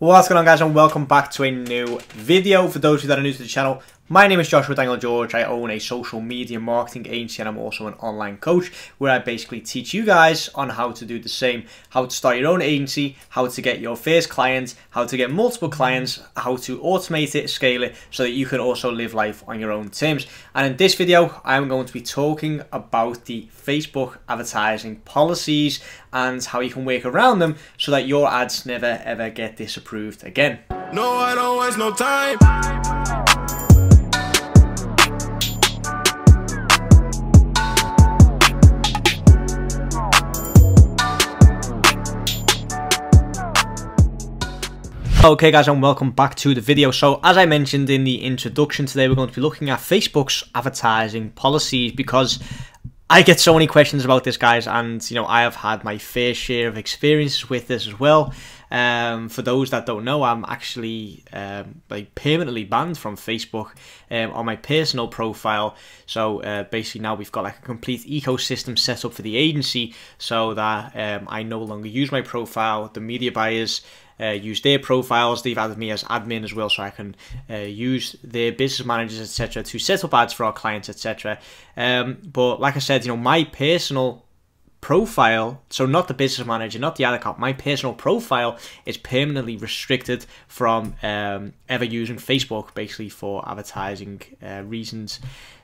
What's going on guys and welcome back to a new video. For those of you that are new to the channel, my name is Joshua Daniel George. I own a social media marketing agency and I'm also an online coach where I basically teach you guys on how to do the same, how to start your own agency, how to get your first client, how to get multiple clients, how to automate it, scale it so that you can also live life on your own terms. And in this video, I'm going to be talking about the Facebook advertising policies and how you can work around them so that your ads never ever get disapproved again. No, I don't waste no time. Okay guys and welcome back to the video. So as I mentioned in the introduction today we're going to be looking at Facebook's advertising policies because I get so many questions about this guys and you know I have had my fair share of experiences with this as well. Um, for those that don't know I'm actually um, like permanently banned from Facebook um, on my personal profile so uh, basically now we've got like a complete ecosystem set up for the agency so that um, I no longer use my profile the media buyers uh, use their profiles. They've added me as admin as well, so I can uh, use their business managers, etc., to set up ads for our clients, etc. Um, but like I said, you know, my personal profile, so not the business manager, not the ad account, my personal profile is permanently restricted from um, ever using Facebook, basically for advertising uh, reasons.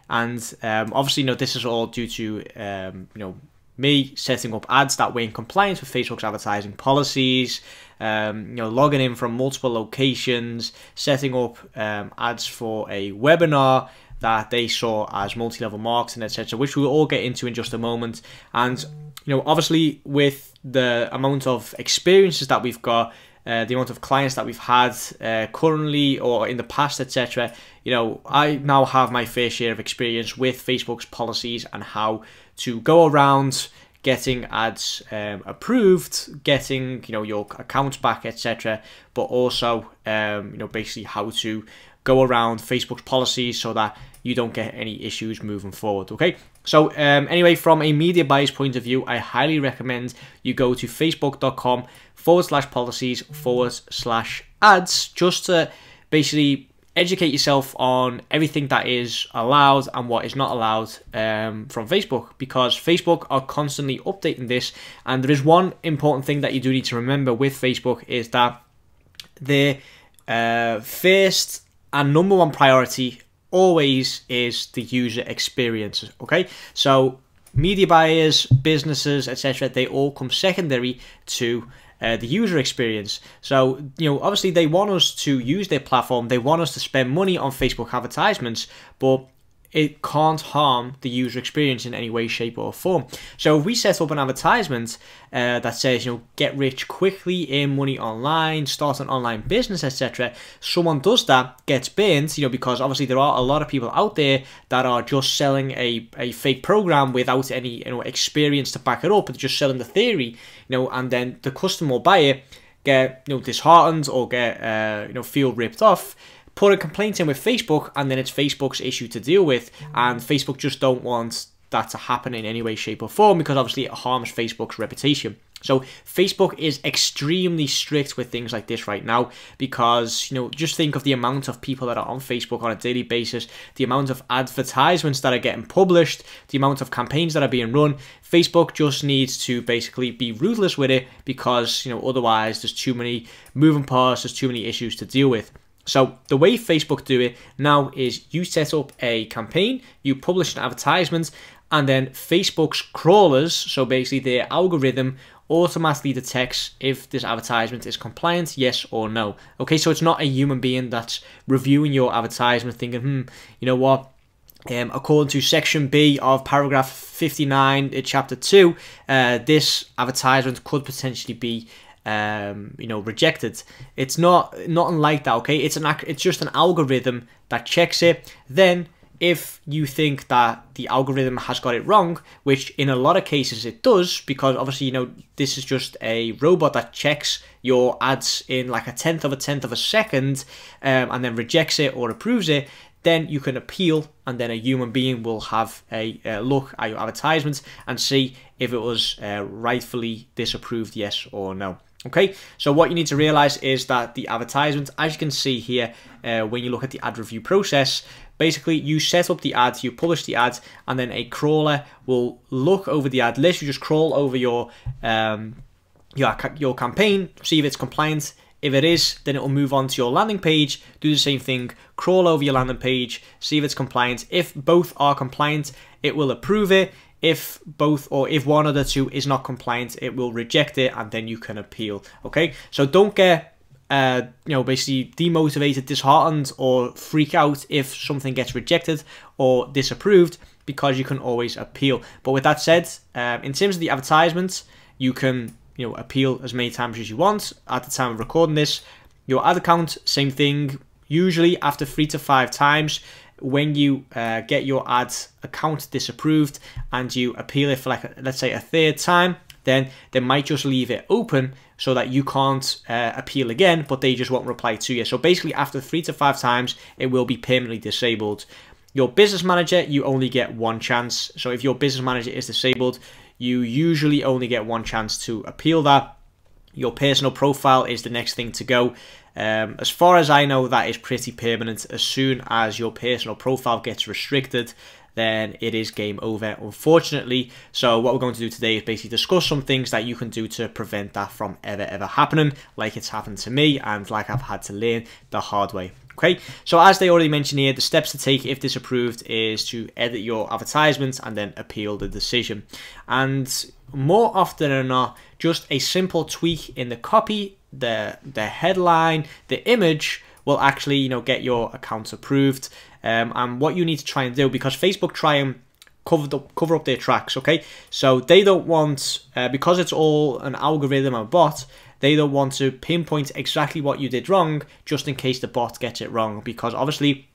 And um, obviously, you know, this is all due to um, you know me setting up ads that were in compliance with Facebook's advertising policies, um, you know, logging in from multiple locations, setting up um, ads for a webinar that they saw as multi-level marketing, etc., which we'll all get into in just a moment. And you know, obviously, with the amount of experiences that we've got, uh, the amount of clients that we've had uh, currently or in the past, etc. You know, I now have my fair share of experience with Facebook's policies and how to go around getting ads um, approved, getting you know your accounts back, etc. But also, um, you know, basically how to go around Facebook's policies so that you don't get any issues moving forward. Okay. So um, anyway, from a media buyer's point of view, I highly recommend you go to facebook.com forward slash policies forward slash ads just to basically educate yourself on everything that is allowed and what is not allowed um, from Facebook because Facebook are constantly updating this. And there is one important thing that you do need to remember with Facebook is that the uh, first and number one priority always is the user experience. Okay, so media buyers, businesses, etc., they all come secondary to uh, the user experience. So, you know, obviously they want us to use their platform, they want us to spend money on Facebook advertisements, but it can't harm the user experience in any way, shape, or form. So if we set up an advertisement uh, that says, you know, get rich quickly, earn money online, start an online business, etc., someone does that, gets banned, you know, because obviously there are a lot of people out there that are just selling a, a fake program without any you know experience to back it up, but just selling the theory, you know, and then the customer will buy it, get you know disheartened or get uh, you know feel ripped off put a complaint in with Facebook, and then it's Facebook's issue to deal with, and Facebook just don't want that to happen in any way, shape, or form because obviously it harms Facebook's reputation. So Facebook is extremely strict with things like this right now because, you know, just think of the amount of people that are on Facebook on a daily basis, the amount of advertisements that are getting published, the amount of campaigns that are being run. Facebook just needs to basically be ruthless with it because, you know, otherwise there's too many moving parts, there's too many issues to deal with. So the way Facebook do it now is you set up a campaign, you publish an advertisement, and then Facebook's crawlers, so basically their algorithm, automatically detects if this advertisement is compliant, yes or no. Okay, so it's not a human being that's reviewing your advertisement thinking, hmm, you know what, um, according to section B of paragraph 59 chapter 2, uh, this advertisement could potentially be um, you know, rejected. It's not not unlike that. Okay, it's an it's just an algorithm that checks it. Then, if you think that the algorithm has got it wrong, which in a lot of cases it does, because obviously you know this is just a robot that checks your ads in like a tenth of a tenth of a second, um, and then rejects it or approves it. Then you can appeal, and then a human being will have a, look at your advertisements and see if it was uh, rightfully disapproved, yes or no. Okay, so what you need to realize is that the advertisement, as you can see here, uh, when you look at the ad review process, basically you set up the ads, you publish the ads, and then a crawler will look over the ad list. You just crawl over your um, your your campaign, see if it's compliant. If it is, then it will move on to your landing page, do the same thing, crawl over your landing page, see if it's compliant. If both are compliant, it will approve it. If both or if one of the two is not compliant, it will reject it and then you can appeal. Okay, so don't get uh, you know, basically demotivated, disheartened, or freak out if something gets rejected or disapproved because you can always appeal. But with that said, um, in terms of the advertisements, you can you know appeal as many times as you want. At the time of recording this, your ad account, same thing. Usually after three to five times, when you uh, get your ads account disapproved and you appeal it for like let's say a third time, then they might just leave it open so that you can't uh, appeal again, but they just won't reply to you. So basically, after three to five times, it will be permanently disabled. Your business manager, you only get one chance. So if your business manager is disabled, you usually only get one chance to appeal that. Your personal profile is the next thing to go. Um, as far as I know, that is pretty permanent. As soon as your personal profile gets restricted, then it is game over, unfortunately. So what we're going to do today is basically discuss some things that you can do to prevent that from ever, ever happening, like it's happened to me and like I've had to learn the hard way. Okay, so as they already mentioned here, the steps to take if disapproved is to edit your advertisements and then appeal the decision. And more often than not, just a simple tweak in the copy, the the headline, the image will actually you know get your account approved. Um, and what you need to try and do because Facebook try and cover the, cover up their tracks. Okay, so they don't want uh, because it's all an algorithm and bot. They don't want to pinpoint exactly what you did wrong, just in case the bot gets it wrong. Because obviously,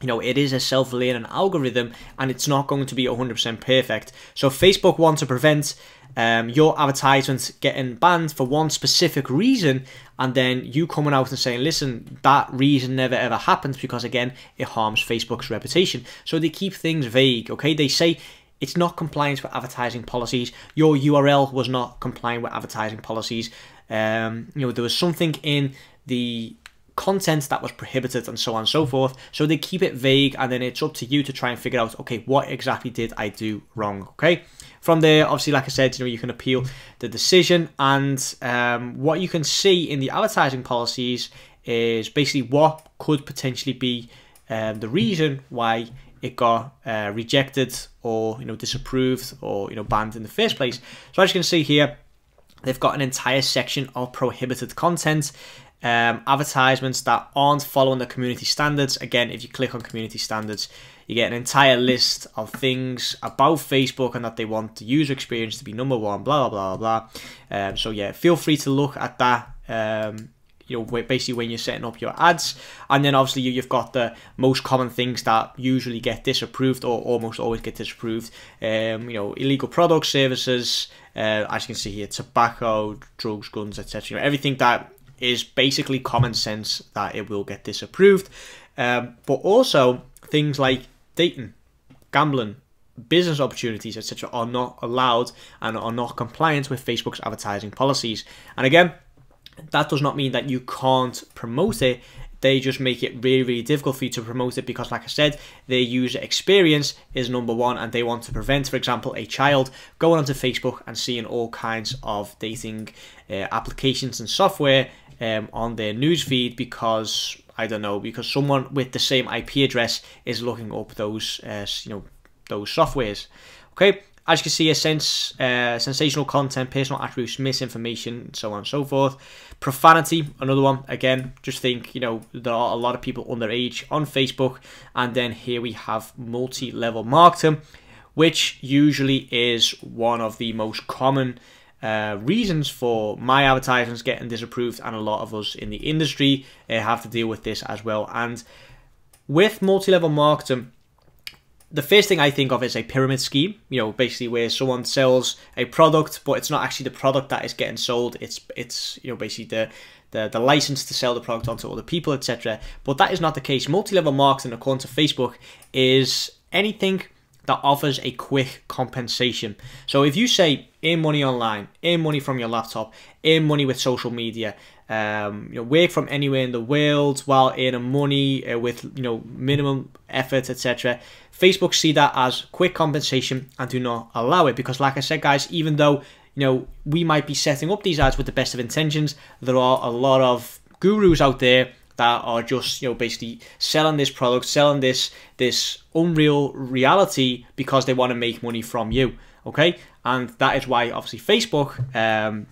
you know, it is a self-learning algorithm and it's not going to be 100% perfect. So Facebook wants to prevent um, your advertisements getting banned for one specific reason and then you coming out and saying, listen, that reason never ever happens because again, it harms Facebook's reputation. So they keep things vague, okay? They say it's not compliance with advertising policies. Your URL was not compliant with advertising policies. Um, you know, there was something in the content that was prohibited and so on and so forth. So they keep it vague and then it's up to you to try and figure out, okay, what exactly did I do wrong, okay? From there, obviously, like I said, you know, you can appeal the decision, and um, what you can see in the advertising policies is basically what could potentially be um, the reason why it got uh, rejected or you know disapproved or you know banned in the first place. So as you can see here, they've got an entire section of prohibited content. Um, advertisements that aren't following the community standards. Again, if you click on community standards, you get an entire list of things about Facebook and that they want the user experience to be number one, blah, blah, blah, blah. Um, so yeah, feel free to look at that. Um, you know, basically when you're setting up your ads, and then obviously you've got the most common things that usually get disapproved or almost always get disapproved. Um, you know, illegal products, services, uh, as you can see here, tobacco, drugs, guns, etc. you know, everything that is basically common sense that it will get disapproved. Um, but also things like dating, gambling, business opportunities, etc., are not allowed and are not compliant with Facebook's advertising policies. And again, that does not mean that you can't promote it. They just make it really, really difficult for you to promote it because, like I said, their user experience is number one, and they want to prevent, for example, a child going onto Facebook and seeing all kinds of dating uh, applications and software um, on their newsfeed because I don't know because someone with the same IP address is looking up those uh, you know those softwares. Okay, as you can see, a sense uh, sensational content, personal attributes, misinformation, so on and so forth. Profanity, another one. Again, just think you know there are a lot of people underage on Facebook, and then here we have multi-level marketing, which usually is one of the most common uh, reasons for my advertisements getting disapproved, and a lot of us in the industry uh, have to deal with this as well. And with multi-level marketing, the first thing I think of is a pyramid scheme. You know, basically where someone sells a product, but it's not actually the product that is getting sold. It's it's you know basically the the, the license to sell the product onto other people, etc. But that is not the case. Multi-level marketing, according to Facebook, is anything that offers a quick compensation. So if you say earn money online, earn money from your laptop, earn money with social media, um, you know, work from anywhere in the world while earning money uh, with you know minimum effort, etc. Facebook see that as quick compensation and do not allow it because, like I said, guys, even though you know we might be setting up these ads with the best of intentions, there are a lot of gurus out there that are just you know basically selling this product, selling this this unreal reality because they want to make money from you. Okay, and that is why obviously Facebook. Um,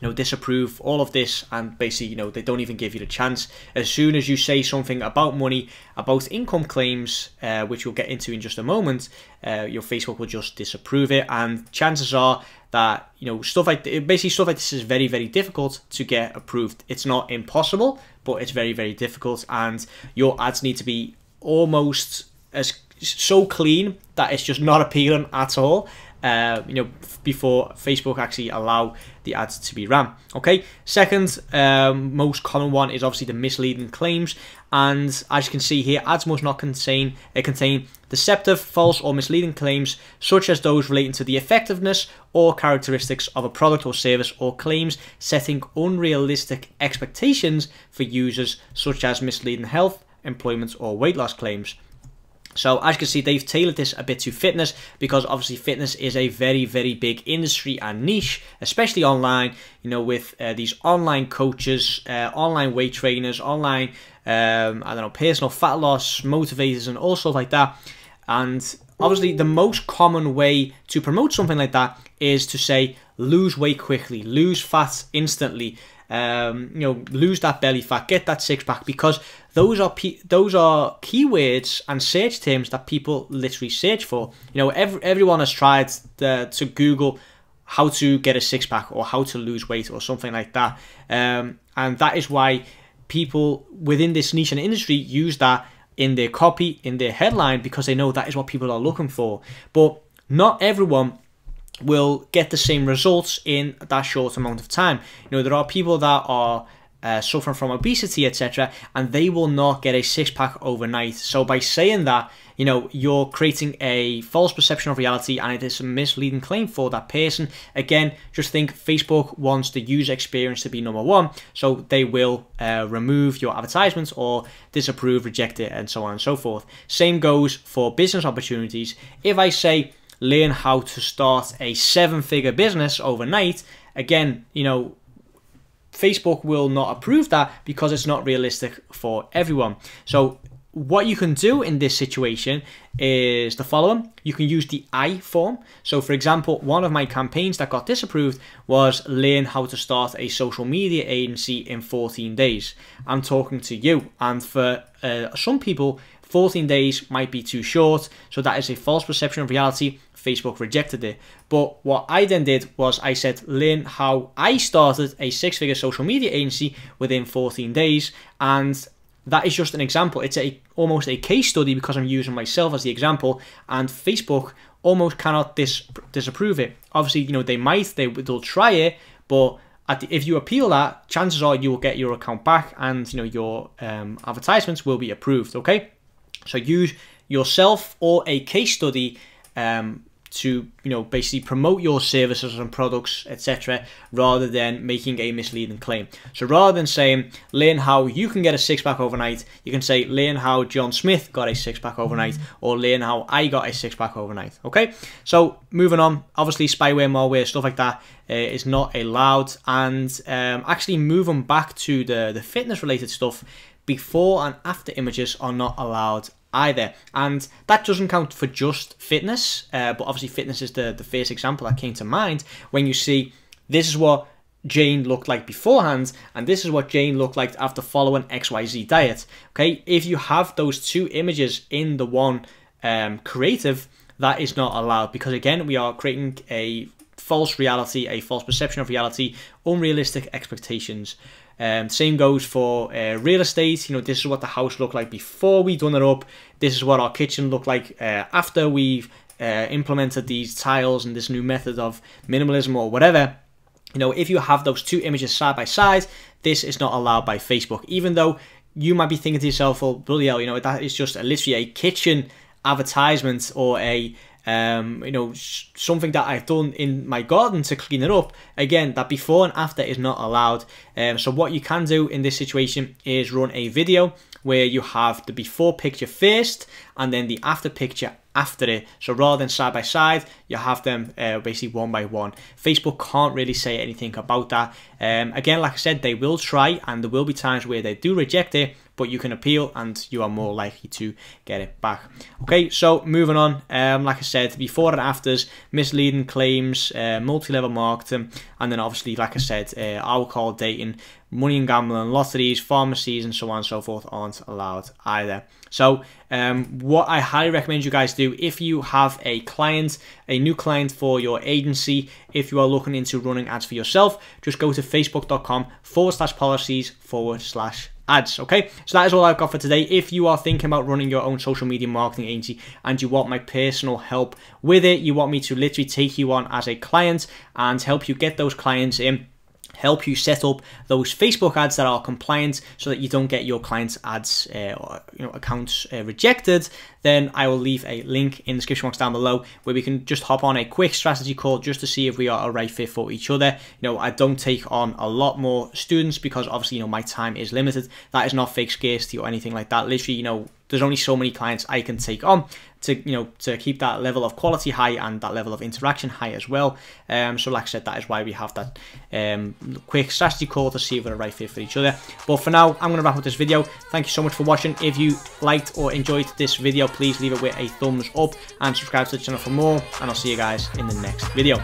you know, disapprove all of this and basically, you know, they don't even give you the chance. As soon as you say something about money, about income claims, uh, which we'll get into in just a moment, uh, your Facebook will just disapprove it. And chances are that, you know, stuff like, basically stuff like this is very, very difficult to get approved. It's not impossible, but it's very, very difficult. And your ads need to be almost as so clean that it's just not appealing at all uh, you know, before Facebook actually allow the ads to be ran. Okay. Second, um, most common one is obviously the misleading claims, and as you can see here, ads must not contain uh, contain deceptive, false, or misleading claims, such as those relating to the effectiveness or characteristics of a product or service, or claims setting unrealistic expectations for users, such as misleading health, employment, or weight loss claims. So as you can see, they've tailored this a bit to fitness because obviously fitness is a very, very big industry and niche, especially online, you know, with uh, these online coaches, uh, online weight trainers, online, um, I don't know, personal fat loss motivators and all stuff like that. And obviously the most common way to promote something like that is to say, lose weight quickly, lose fat instantly, um, you know, lose that belly fat, get that six pack, because those are those are keywords and search terms that people literally search for. You know, every, everyone has tried to Google how to get a six pack or how to lose weight or something like that, um, and that is why people within this niche and industry use that in their copy, in their headline, because they know that is what people are looking for. But not everyone will get the same results in that short amount of time. You know, there are people that are uh, suffering from obesity, etc., and they will not get a six pack overnight. So by saying that, you know, you're creating a false perception of reality and it is a misleading claim for that person. Again, just think Facebook wants the user experience to be number one, so they will uh, remove your advertisements or disapprove, reject it, and so on and so forth. Same goes for business opportunities. If I say, learn how to start a seven figure business overnight, again, you know, Facebook will not approve that because it's not realistic for everyone. So what you can do in this situation is the following. You can use the I form. So for example, one of my campaigns that got disapproved was learn how to start a social media agency in 14 days. I'm talking to you. And for uh, some people, 14 days might be too short. So that is a false perception of reality. Facebook rejected it. But what I then did was I said, learn how I started a six figure social media agency within 14 days. And that is just an example. It's a almost a case study because I'm using myself as the example, and Facebook almost cannot dis disapprove it. Obviously, you know they might, they they'll try it, but the, if you appeal that, chances are you will get your account back, and you know your um, advertisements will be approved. Okay, so use yourself or a case study um, to you know basically promote your services and products etc rather than making a misleading claim. So rather than saying learn how you can get a six pack overnight you can say learn how john smith got a six pack overnight or learn how i got a six pack overnight okay? So moving on obviously spyware malware stuff like that uh, is not allowed. And um, actually moving back to the the fitness related stuff before and after images are not allowed either. And that doesn't count for just fitness, uh, but obviously fitness is the, the first example that came to mind when you see this is what Jane looked like beforehand, and this is what Jane looked like after following XYZ diet. Okay, if you have those two images in the one um, creative, that is not allowed because again, we are creating a false reality, a false perception of reality, unrealistic expectations. Um, same goes for uh, real estate. You know, this is what the house looked like before we done it up. This is what our kitchen looked like uh, after we've uh, implemented these tiles and this new method of minimalism or whatever. You know, if you have those two images side by side, this is not allowed by Facebook. Even though you might be thinking to yourself, well, bloody hell, you know, that is just a, literally a kitchen advertisement or a um, you know, something that I've done in my garden to clean it up, again, that before and after is not allowed. Um, so what you can do in this situation is run a video where you have the before picture first and then the after picture after it. So rather than side by side, you have them uh, basically one by one. Facebook can't really say anything about that. Um, again, like I said, they will try and there will be times where they do reject it, but you can appeal and you are more likely to get it back. Okay, so moving on, um, like I said, before and afters, misleading claims, uh, multi-level marketing, and then obviously, like I said, uh, alcohol dating, money and gambling, lotteries, pharmacies, and so on and so forth aren't allowed either. So um, what I highly recommend you guys do if you have a client, a new client for your agency, if you are looking into running ads for yourself, just go to facebook.com forward slash policies forward slash ads. Okay, so that is all I've got for today. If you are thinking about running your own social media marketing agency and you want my personal help with it, you want me to literally take you on as a client and help you get those clients in help you set up those Facebook ads that are compliant so that you don't get your clients' ads uh, or you know accounts uh, rejected, then I will leave a link in the description box down below where we can just hop on a quick strategy call just to see if we are a right fit for each other. You know, I don't take on a lot more students because obviously, you know, my time is limited. That is not fake scarcity or anything like that. Literally, you know, there's only so many clients I can take on to you know to keep that level of quality high and that level of interaction high as well. Um, so like I said, that is why we have that um, quick strategy call to see if we're a right fit for each other. But for now, I'm going to wrap up this video. Thank you so much for watching. If you liked or enjoyed this video, please leave it with a thumbs up and subscribe to the channel for more. And I'll see you guys in the next video.